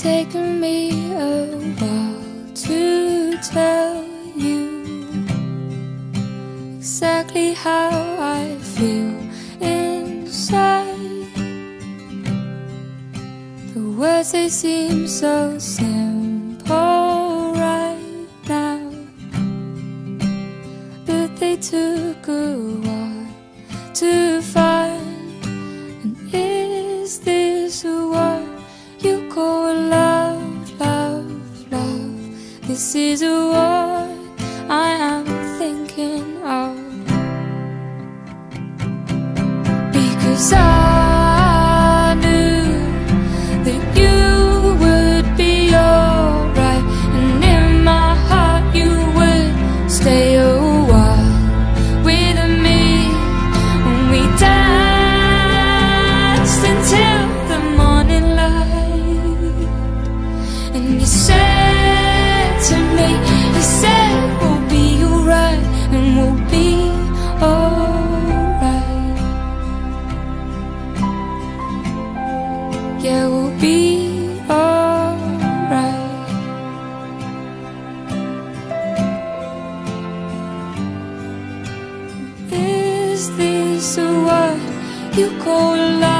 taken me a while to tell you exactly how I feel inside. The words they seem so simple right now, but they took a while to find. This is a what I am thinking of. Because I Yeah, we'll be alright. Is this what you call love,